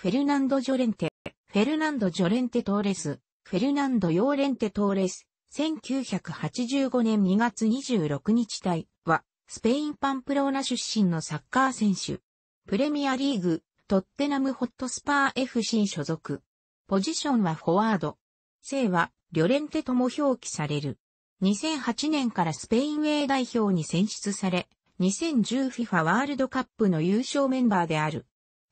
フェルナンド・ジョレンテ、フェルナンド・ジョレンテ・トーレス、フェルナンド・ヨーレンテ・トーレス、1985年2月26日隊は、スペイン・パンプローナ出身のサッカー選手。プレミアリーグ、トッテナム・ホットスパー FC 所属。ポジションはフォワード。姓は、リョレンテとも表記される。2008年からスペイン A 代表に選出され、2010FIFA ワールドカップの優勝メンバーである。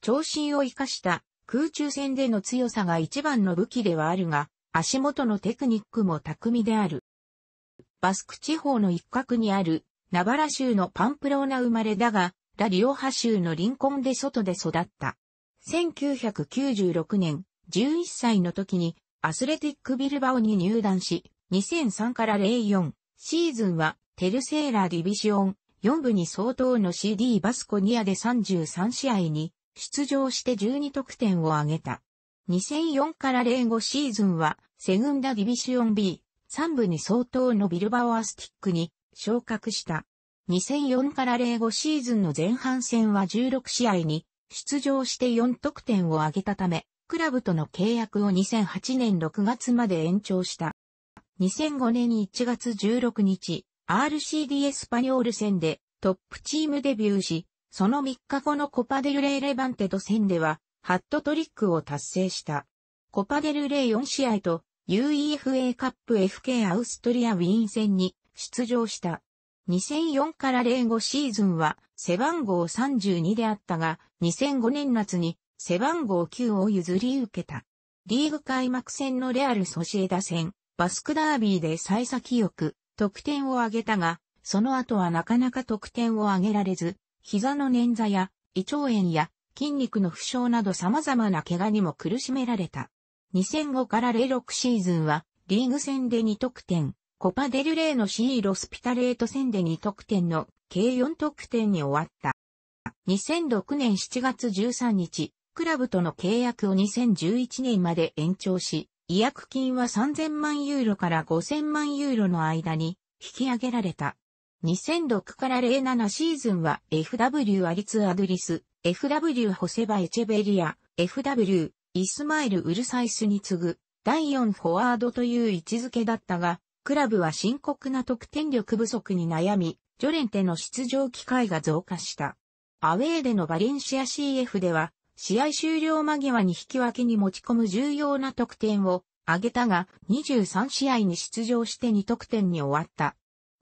長身を生かした空中戦での強さが一番の武器ではあるが、足元のテクニックも巧みである。バスク地方の一角にあるナバラ州のパンプローナ生まれだが、ラリオハ州のリンコンで外で育った。1996年、11歳の時にアスレティックビルバオに入団し、2003から04シーズンはテルセーラディビシオン4部に相当の CD バスコニアで33試合に出場して12得点を挙げた。2004から05シーズンはセグンダディビシオン B、3部に相当のビルバオアスティックに昇格した。2004から05シーズンの前半戦は16試合に出場して4得点を挙げたため、クラブとの契約を2008年6月まで延長した。2005年1月16日、RCD エスパニョール戦でトップチームデビューし、その3日後のコパデルレイレバンテと戦では、ハットトリックを達成した。コパデルレイ4試合と UEFA カップ FK アウストリアウィーン戦に出場した。2004から05シーズンは背番号32であったが、2005年夏に背番号9を譲り受けた。リーグ開幕戦のレアルソシエダ戦、バスクダービーで幸先よく得点を挙げたが、その後はなかなか得点を挙げられず、膝の捻挫や胃腸炎や筋肉の負傷など様々な怪我にも苦しめられた。2005から06シーズンは、リーグ戦で2得点、コパデルレーの C ロスピタレート戦で2得点の計4得点に終わった。2006年7月13日、クラブとの契約を2011年まで延長し、違約金は3000万ユーロから5000万ユーロの間に引き上げられた。2006から07シーズンは FW アリツ・アドリス、FW ホセバ・エチェベリア、FW イスマイル・ウルサイスに次ぐ第4フォワードという位置づけだったが、クラブは深刻な得点力不足に悩み、ジョレンテの出場機会が増加した。アウェーでのバレンシア CF では、試合終了間際に引き分けに持ち込む重要な得点を挙げたが、23試合に出場して2得点に終わった。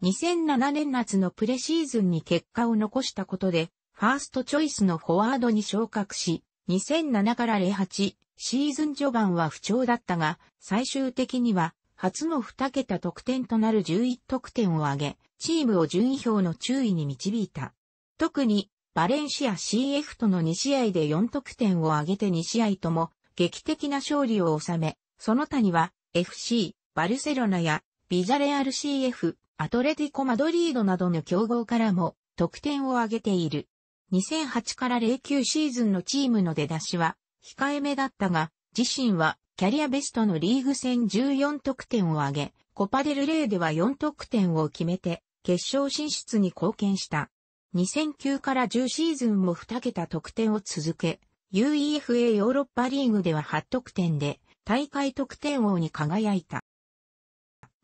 2007年夏のプレシーズンに結果を残したことで、ファーストチョイスのフォワードに昇格し、2007から08シーズン序盤は不調だったが、最終的には初の2桁得点となる11得点を挙げ、チームを順位表の注意に導いた。特に、バレンシア CF との2試合で4得点を挙げて2試合とも劇的な勝利を収め、その他には FC、バルセロナやビジャレアル CF、アトレティコ・マドリードなどの競合からも得点を挙げている。2008から09シーズンのチームの出だしは控えめだったが、自身はキャリアベストのリーグ戦14得点を挙げ、コパデルレーでは4得点を決めて決勝進出に貢献した。2009から10シーズンも2桁得点を続け、UEFA ヨーロッパリーグでは8得点で大会得点王に輝いた。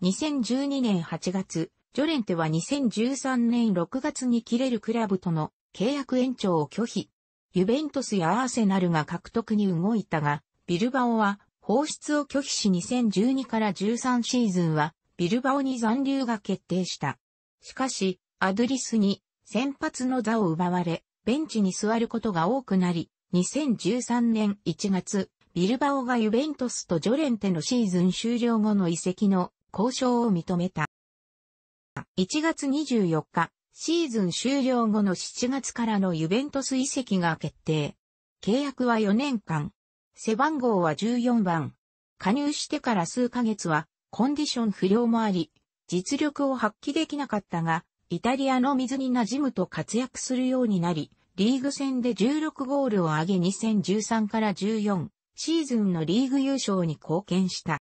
2012年8月、ジョレンテは2013年6月に切れるクラブとの契約延長を拒否。ユベントスやアーセナルが獲得に動いたが、ビルバオは放出を拒否し2012から13シーズンはビルバオに残留が決定した。しかし、アドリスに先発の座を奪われ、ベンチに座ることが多くなり、2013年1月、ビルバオがユベントスとジョレンテのシーズン終了後の移籍の交渉を認めた。1月24日、シーズン終了後の7月からのユベントス移籍が決定。契約は4年間。背番号は14番。加入してから数ヶ月はコンディション不良もあり、実力を発揮できなかったが、イタリアの水に馴染むと活躍するようになり、リーグ戦で16ゴールを挙げ2013から14シーズンのリーグ優勝に貢献した。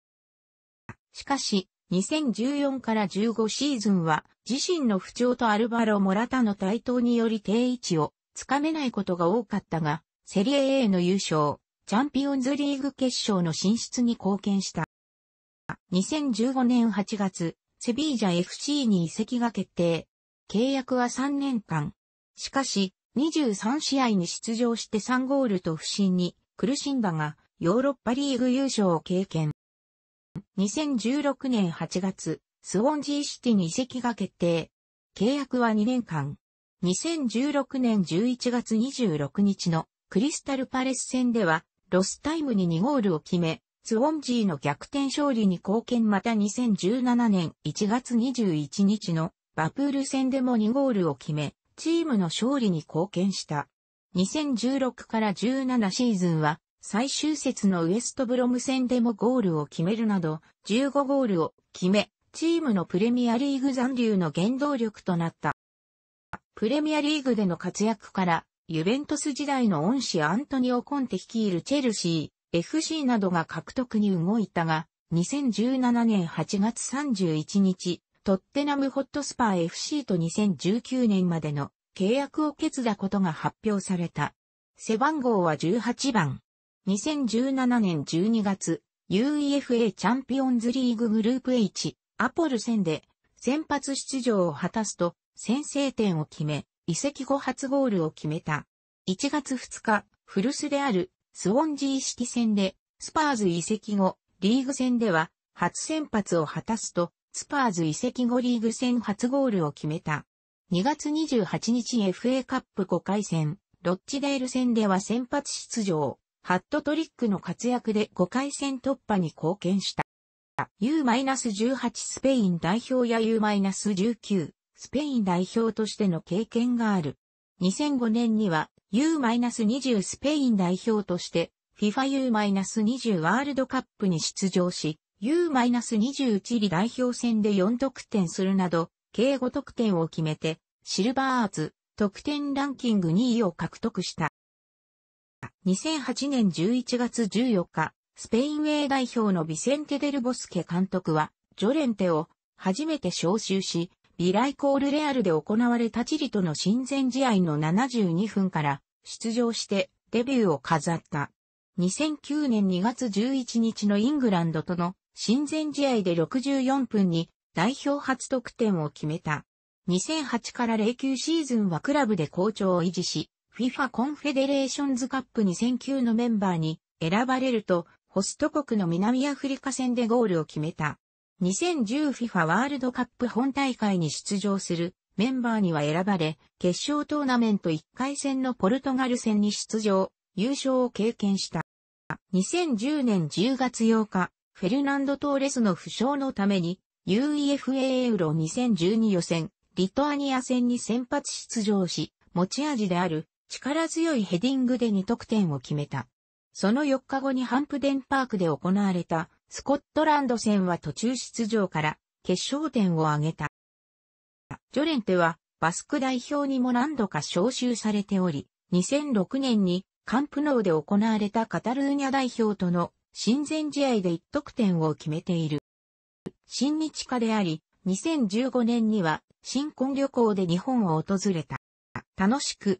しかし、2014から15シーズンは自身の不調とアルバロ・モラタの台頭により定位置をつかめないことが多かったが、セリエ A の優勝、チャンピオンズリーグ決勝の進出に貢献した。2015年8月、セビージャ FC に移籍が決定。契約は3年間。しかし、23試合に出場して3ゴールと不振に苦しんだが、ヨーロッパリーグ優勝を経験。2016年8月、スウォンジーシティに移籍が決定。契約は2年間。2016年11月26日のクリスタルパレス戦では、ロスタイムに2ゴールを決め、スウォンジーの逆転勝利に貢献また2017年1月21日のリバプール戦でも2ゴールを決め、チームの勝利に貢献した。2016から17シーズンは最終節のウエストブロム戦でもゴールを決めるなど15ゴールを決め、チームのプレミアリーグ残留の原動力となった。プレミアリーグでの活躍から、ユベントス時代の恩師アントニオ・コンテ率いるチェルシー、FC などが獲得に動いたが、2017年8月31日、トッテナムホットスパー FC と2019年までの契約を結んだことが発表された。背番号は18番。2017年12月、UEFA チャンピオンズリーググループ H、アポエル戦で先発出場を果たすと先制点を決め、移籍後初ゴールを決めた。1月2日、古巣であるスウォンジーシティ戦で、スパーズ移籍後、リーグ戦では、初先発を果たすと、スパーズ移籍後リーグ戦初ゴールを決めた。2月28日 FA カップ5回戦、ロッチデール戦では先発出場、ハットトリックの活躍で5回戦突破に貢献した。U-18 スペイン代表や U-19 スペイン代表としての経験がある。2005年には U-20 スペイン代表として FIFA U-20 ワールドカップに出場し、U-20 チリ代表戦で4得点するなど、計5得点を決めて、シルバーアーツ得点ランキング2位を獲得した。2008年11月14日、スペイン A 代表のビセンテ・デル・ボスケ監督は、ジョレンテを初めて招集し、ビライコールレアルで行われたチリとの親善試合の72分から出場してデビューを飾った。2009年2月11日のイングランドとの親善試合で64分に代表初得点を決めた。2008から09シーズンはクラブで好調を維持し、FIFA コンフェデレーションズカップ2009のメンバーに選ばれると、ホスト国の南アフリカ戦でゴールを決めた。2010FIFA ワールドカップ本大会に出場するメンバーには選ばれ、決勝トーナメント1回戦のポルトガル戦に出場、優勝を経験した。2010年10月8日、フェルナンド・トーレスの負傷のために、UEFA ユーロ2012予選、リトアニア戦に先発出場し、持ち味である力強いヘディングで2得点を決めた。その4日後にハンプデンパークで行われたスコットランド戦は途中出場から決勝点を挙げた。ジョレンテはバスク代表にも何度か招集されており、2006年にカンプノーで行われたカタルーニャ代表との親善試合で1得点を決めている。親日家であり、2015年には新婚旅行で日本を訪れた。楽しく